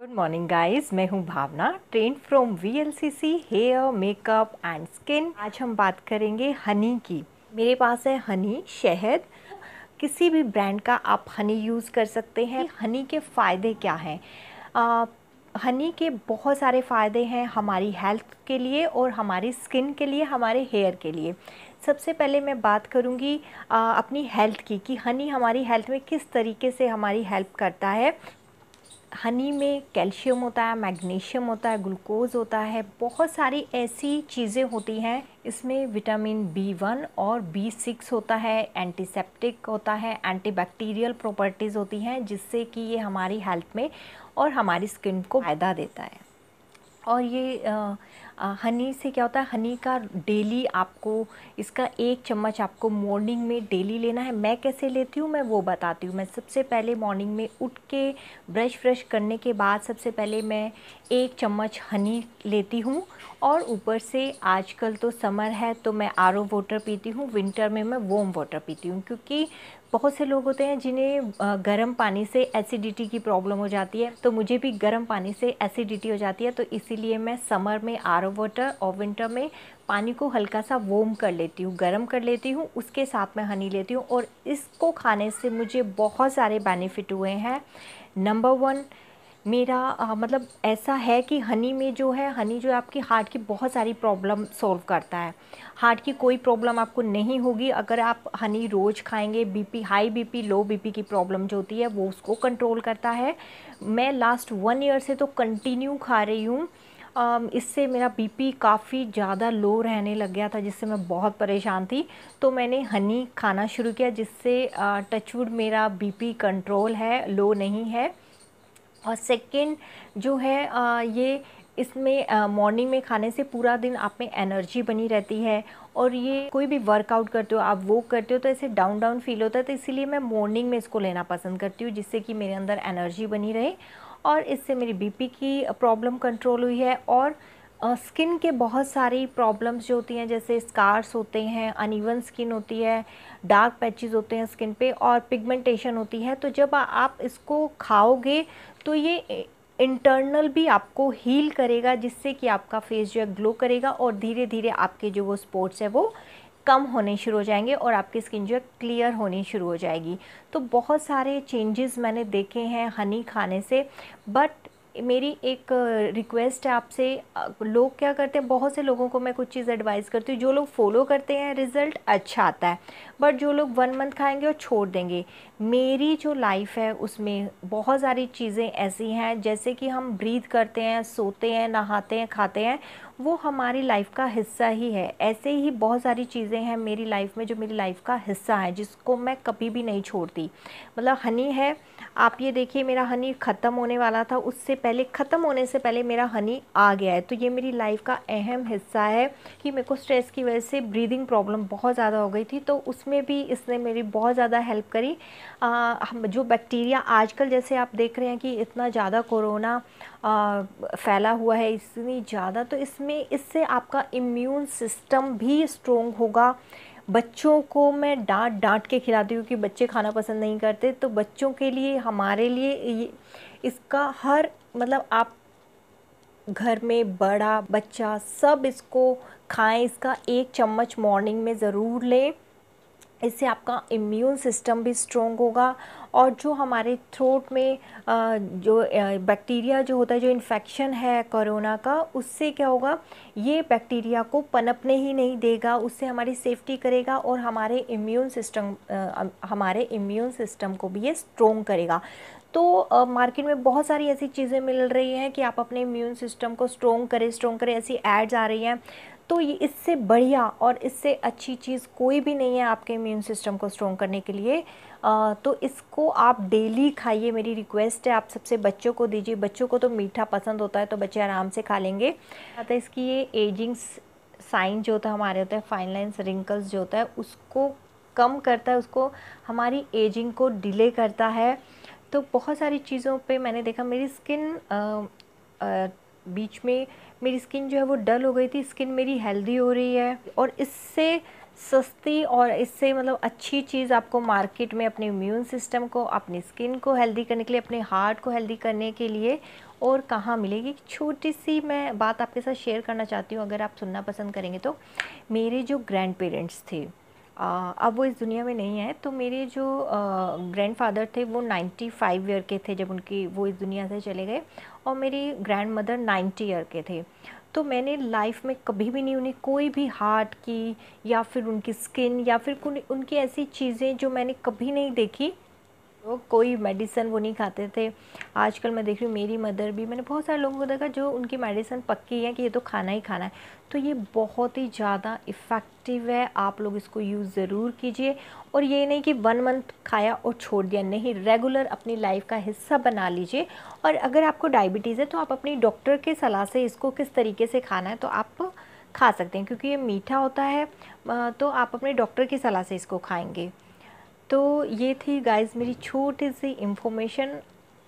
Good morning guys मैं हूँ Bhavna. Train from VLCC hair makeup and skin आज हम बात करेंगे हनी की. मेरे पास है हनी शहद. किसी भी ब्रांड का आप हनी यूज़ कर सकते हैं. हनी के फ़ायदे क्या हैं? हनी के बहुत सारे फ़ायदे हैं हमारी हेल्थ के लिए और हमारी स्किन के लिए, हमारे हेयर के लिए. सबसे पहले मैं बात करूँगी अपनी हेल्थ की, कि हनी हमारी हेल्थ में किस तरीके से हमारी हेल्प करता है. हनी में कैल्शियम होता है मैग्नीशियम होता है ग्लूकोज होता है बहुत सारी ऐसी चीज़ें होती हैं। इसमें विटामिन बी वन और बी सिक्स होता है एंटीसेप्टिक होता है एंटीबैक्टीरियल प्रॉपर्टीज़ होती हैं जिससे कि ये हमारी हेल्थ में और हमारी स्किन को फ़ायदा देता है। और ये आ, हनी से क्या होता है? हनी का डेली आपको, इसका एक चम्मच आपको मॉर्निंग में डेली लेना है। मैं कैसे लेती हूँ? मैं वो बताती हूँ। मैं सबसे पहले मॉर्निंग में उठ के ब्रश व्रश करने के बाद सबसे पहले मैं एक चम्मच हनी लेती हूँ और ऊपर से आजकल तो समर है तो मैं आर वाटर पीती हूँ। विंटर में मैं वॉम वाटर पीती हूँ क्योंकि बहुत से लोग होते हैं जिन्हें गर्म पानी से एसिडिटी की प्रॉब्लम हो जाती है। तो मुझे भी गर्म पानी से एसिडिटी हो जाती है तो इसीलिए मैं समर में आर वाटर और विंटर में पानी को हल्का सा वोम कर लेती हूँ गर्म कर लेती हूँ उसके साथ में हनी लेती हूँ और इसको खाने से मुझे बहुत सारे बेनिफिट हुए हैं। नंबर वन मेरा आ, मतलब ऐसा है कि हनी में जो है हनी जो है आपकी हार्ट की बहुत सारी प्रॉब्लम सॉल्व करता है। हार्ट की कोई प्रॉब्लम आपको नहीं होगी अगर आप हनी रोज़ खाएँगे BP high BP low BP की प्रॉब्लम जो होती है वो उसको कंट्रोल करता है। मैं लास्ट वन ईयर से तो कंटिन्यू खा रही हूँ। इससे मेरा बीपी काफ़ी ज़्यादा लो रहने लग गया था, जिससे मैं बहुत परेशान थी। तो मैंने हनी खाना शुरू किया, जिससे टचवुड मेरा बीपी कंट्रोल है लो नहीं है। और सेकंड जो है ये इसमें मॉर्निंग में खाने से पूरा दिन आप में एनर्जी बनी रहती है। और ये कोई भी वर्कआउट करते हो, आप वो करते हो तो ऐसे डाउन डाउन फील होता है। तो इसीलिए मैं मॉर्निंग में इसको लेना पसंद करती हूँ, जिससे कि मेरे अंदर एनर्जी बनी रहे। और इससे मेरी बीपी की प्रॉब्लम कंट्रोल हुई है और स्किन के बहुत सारी प्रॉब्लम्स जो होती हैं, जैसे स्कार्स होते हैं अनइवन स्किन होती है डार्क पैचेस होते हैं स्किन पे और पिगमेंटेशन होती है। तो जब आप इसको खाओगे तो ये इंटरनल भी आपको हील करेगा, जिससे कि आपका फेस जो है ग्लो करेगा और धीरे धीरे आपके जो वो स्पोर्ट्स है, वो कम होने शुरू हो जाएँगे और आपकी स्किन जो है क्लियर होनी शुरू हो जाएगी। तो बहुत सारे चेंजेस मैंने देखे हैं हनी खाने से बट मेरी एक रिक्वेस्ट है आपसे, लोग क्या करते हैं, बहुत से लोगों को मैं कुछ चीज़ एडवाइस करती हूँ, जो लोग फॉलो करते हैं रिज़ल्ट अच्छा आता है बट जो लोग वन मंथ खाएँगे और छोड़ देंगे। मेरी जो लाइफ है उसमें बहुत सारी चीज़ें ऐसी हैं, जैसे कि हम ब्रीथ करते हैं, सोते हैं, नहाते हैं, खाते हैं वो हमारी लाइफ का हिस्सा ही है। ऐसे ही बहुत सारी चीज़ें हैं मेरी लाइफ में जो मेरी लाइफ का हिस्सा है जिसको मैं कभी भी नहीं छोड़ती। मतलब हनी है आप ये देखिए मेरा हनी ख़त्म होने वाला था उससे पहले ख़त्म होने से पहले मेरा हनी आ गया है। तो ये मेरी लाइफ का अहम हिस्सा है कि मेरे को स्ट्रेस की वजह से ब्रीदिंग प्रॉब्लम बहुत ज़्यादा हो गई थी तो उसमें भी इसने मेरी बहुत ज़्यादा हेल्प करी। आ, जो बैक्टीरिया आजकल जैसे आप देख रहे हैं कि इतना ज़्यादा कोरोना फैला हुआ है इतनी ज़्यादा तो इसमें, इससे आपका इम्यून सिस्टम भी स्ट्रोंग होगा। बच्चों को मैं डांट डांट के खिलाती हूँ कि बच्चे खाना पसंद नहीं करते तो बच्चों के लिए, हमारे लिए इसका हर मतलब आप घर में बड़ा, बच्चा, सब इसको खाएँ, इसका एक चम्मच मॉर्निंग में ज़रूर लें। इससे आपका इम्यून सिस्टम भी स्ट्रॉन्ग होगा और जो हमारे थ्रोट में जो बैक्टीरिया जो होता है, जो इन्फेक्शन है कोरोना का, उससे क्या होगा? ये बैक्टीरिया को पनपने ही नहीं देगा, उससे हमारी सेफ्टी करेगा और हमारे इम्यून सिस्टम हमारे इम्यून सिस्टम को भी ये स्ट्रॉन्ग करेगा। तो मार्केट में बहुत सारी ऐसी चीज़ें मिल रही हैं कि आप अपने इम्यून सिस्टम को स्ट्रॉन्ग करें स्ट्रॉन्ग करें, ऐसी एड्स आ रही हैं। तो ये इससे बढ़िया और इससे अच्छी चीज़ कोई भी नहीं है आपके इम्यून सिस्टम को स्ट्रॉन्ग करने के लिए। आ, तो इसको आप डेली खाइए मेरी रिक्वेस्ट है आप सबसे बच्चों को दीजिए। बच्चों को तो मीठा पसंद होता है तो बच्चे आराम से खा लेंगे। तो इसकी ये एजिंग साइन जो होता है हमारे होता है फाइन लाइन्स रिंकल्स जो होता है उसको कम करता है उसको हमारी एजिंग को डिले करता है। तो बहुत सारी चीज़ों पे मैंने देखा मेरी स्किन बीच में मेरी स्किन जो है वो डल हो गई थी स्किन मेरी हेल्दी हो रही है और इससे सस्ती और इससे मतलब अच्छी चीज़ आपको मार्केट में अपने इम्यून सिस्टम को, अपनी स्किन को हेल्दी करने के लिए, अपने हार्ट को हेल्दी करने के लिए और कहाँ मिलेगी? छोटी सी मैं बात आपके साथ शेयर करना चाहती हूँ, अगर आप सुनना पसंद करेंगे तो। मेरे जो ग्रैंड पेरेंट्स थे अब वो इस दुनिया में नहीं है। तो मेरे जो ग्रैंडफादर थे, वो 95 फाइव ईयर के थे जब उनकी वो इस दुनिया से चले गए और मेरी ग्रैंड मदर 90 ईयर के थे। तो मैंने लाइफ में कभी भी नहीं उन्हें कोई भी हार्ट की या फिर उनकी स्किन या फिर उनकी ऐसी चीज़ें जो मैंने कभी नहीं देखी। वो कोई मेडिसिन वो नहीं खाते थे। आजकल मैं देख रही हूँ, मेरी मदर भी, मैंने बहुत सारे लोगों को देखा जो उनकी मेडिसिन पक्की है कि ये तो खाना ही खाना है। तो ये बहुत ही ज़्यादा इफ़ेक्टिव है, आप लोग इसको यूज़ ज़रूर कीजिए। और ये नहीं कि वन मंथ खाया और छोड़ दिया, नहीं रेगुलर अपनी लाइफ का हिस्सा बना लीजिए। और अगर आपको डायबिटीज़ है तो आप अपनी डॉक्टर के सलाह से इसको किस तरीके से खाना है तो आप खा सकते हैं, क्योंकि ये मीठा होता है तो आप अपने डॉक्टर की सलाह से इसको खाएँगे। तो ये थी गाइस मेरी छोटी सी इन्फॉर्मेशन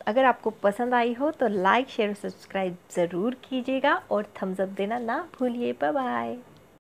अगर आपको पसंद आई हो तो लाइक शेयर सब्सक्राइब ज़रूर कीजिएगा और थम्सअप देना ना भूलिए। Bye bye